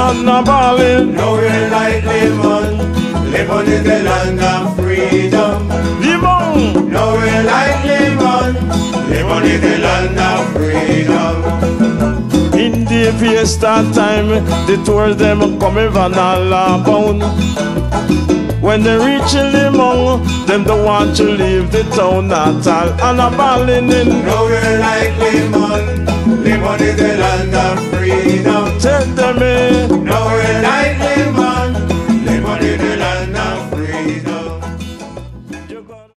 and a ballin'. Now we're like Limon. Limon is the land of freedom. Limon. Now we're like Limon. Limon is the land of freedom. In the fiesta time, the tours them coming van all bound. When they reach Limon, them don't want to leave the town at all. And a ballin' in. Now we're like Limon. Limon is the land of freedom.